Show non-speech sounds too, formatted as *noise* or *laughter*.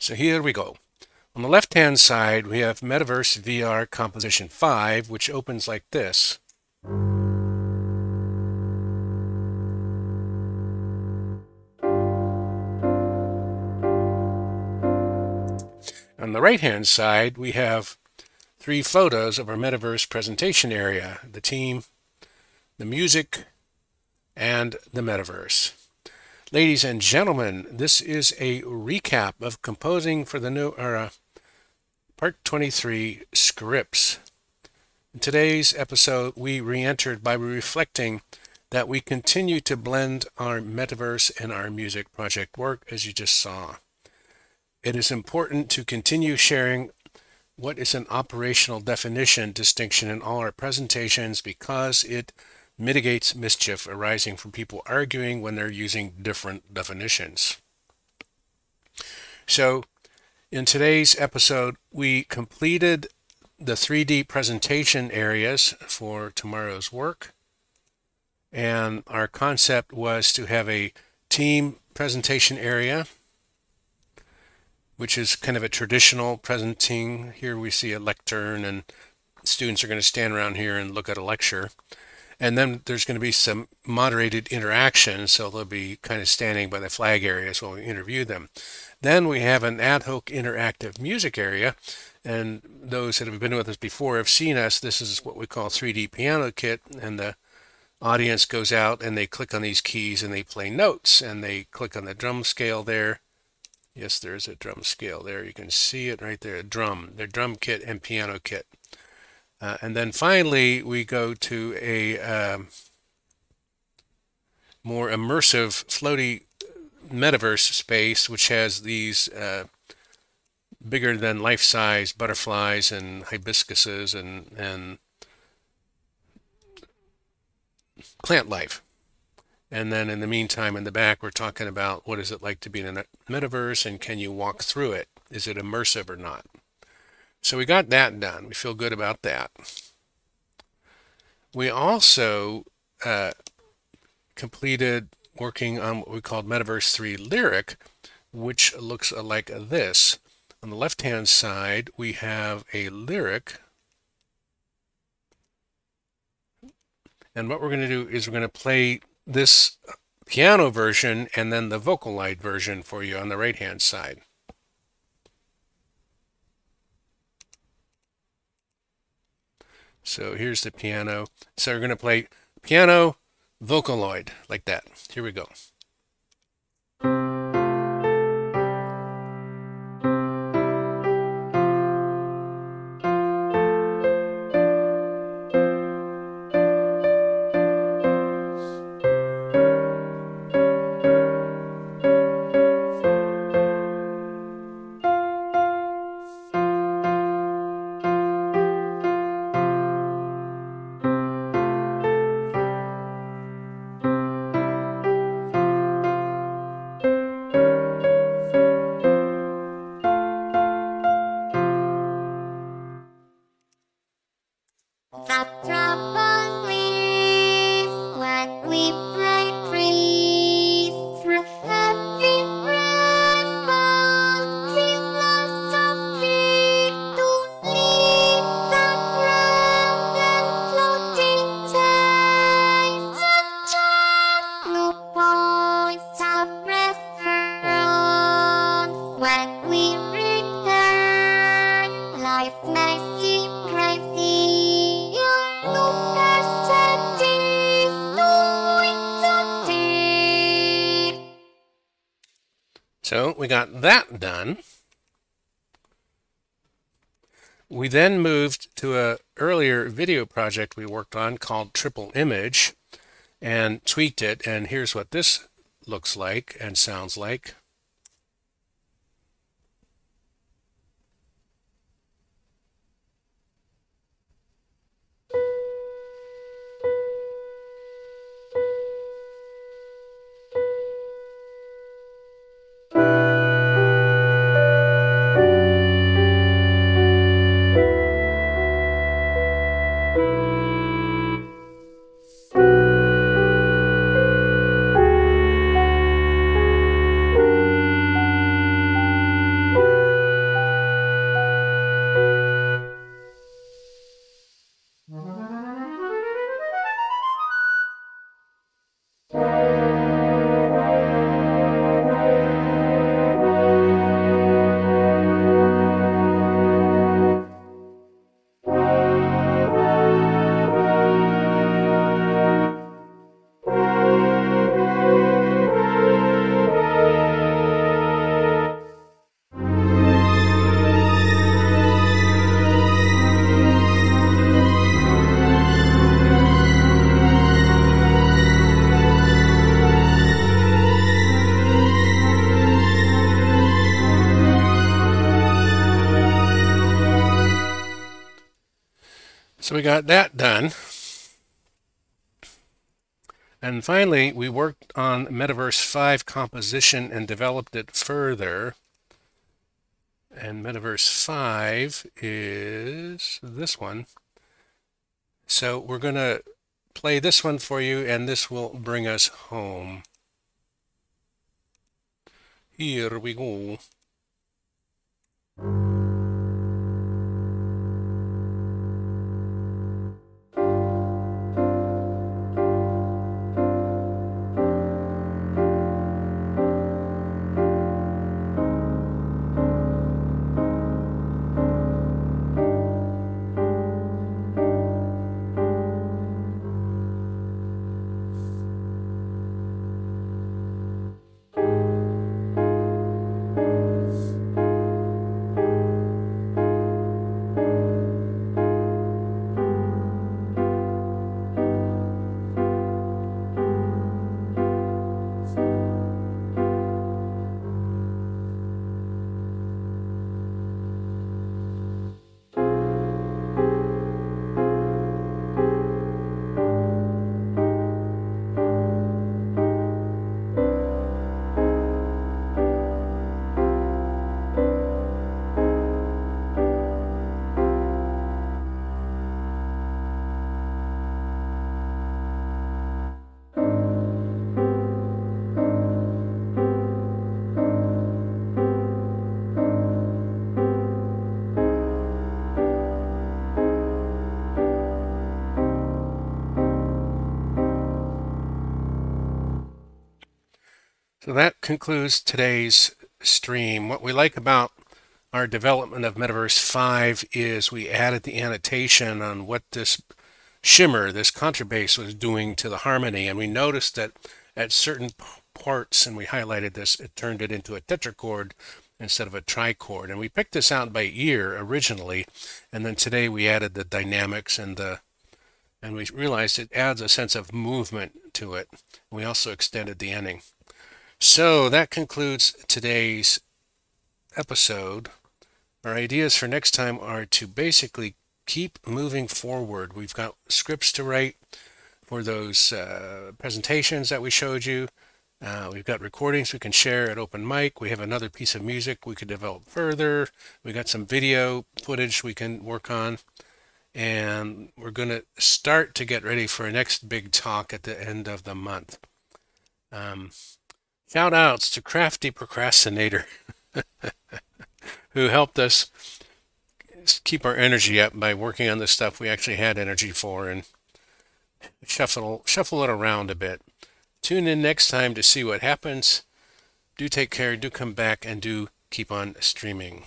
So here we go. On the left-hand side, we have Metaverse VR Composition 5, which opens like this. On the right-hand side, we have three photos of our Metaverse presentation area, the team, the music, and the Metaverse. Ladies and gentlemen, this is a recap of composing for the new era, part 23 scripts. In today's episode, we re-entered by reflecting that we continue to blend our metaverse and our music project work, as you just saw. It is important to continue sharing what is an operational definition distinction in all our presentations because it mitigates mischief arising from people arguing when they're using different definitions. So, in today's episode, we completed the 3D presentation areas for tomorrow's work. And our concept was to have a team presentation area, which is kind of a traditional presenting. Here we see a lectern, and students are going to stand around here and look at a lecture. And then there's going to be some moderated interaction, so they'll be kind of standing by the flag areas while we interview them. Then we have an ad hoc interactive music area, and those that have been with us before have seen us. This is what we call 3D piano kit, and the audience goes out and they click on these keys and they play notes, and they click on the drum scale there. Yes, there's a drum scale there. You can see it right there, drum, their drum kit and piano kit. Uh, and then finally, we go to a um, more immersive, floaty metaverse space, which has these uh, bigger than life-size butterflies and hibiscuses and, and plant life. And then in the meantime, in the back, we're talking about what is it like to be in a metaverse and can you walk through it? Is it immersive or not? So we got that done. We feel good about that. We also uh, completed working on what we called Metaverse 3 Lyric, which looks like this. On the left-hand side, we have a lyric. And what we're going to do is we're going to play this piano version and then the Vocaloid version for you on the right-hand side. So here's the piano. So we're going to play piano, Vocaloid, like that. Here we go. So we got that done. We then moved to a earlier video project we worked on called Triple Image and tweaked it. And here's what this looks like and sounds like. So we got that done. And finally, we worked on Metaverse 5 composition and developed it further. And Metaverse 5 is this one. So we're going to play this one for you, and this will bring us home. Here we go. So that concludes today's stream. What we like about our development of Metaverse 5 is we added the annotation on what this shimmer, this contrabass was doing to the harmony. And we noticed that at certain parts, and we highlighted this, it turned it into a tetrachord instead of a trichord. And we picked this out by ear originally. And then today we added the dynamics and the and we realized it adds a sense of movement to it. We also extended the ending. So that concludes today's episode. Our ideas for next time are to basically keep moving forward. We've got scripts to write for those uh, presentations that we showed you. Uh, we've got recordings we can share at open mic. We have another piece of music we could develop further. We've got some video footage we can work on. And we're going to start to get ready for a next big talk at the end of the month. Um, Shout outs to Crafty Procrastinator, *laughs* who helped us keep our energy up by working on the stuff we actually had energy for and shuffle, shuffle it around a bit. Tune in next time to see what happens. Do take care, do come back, and do keep on streaming.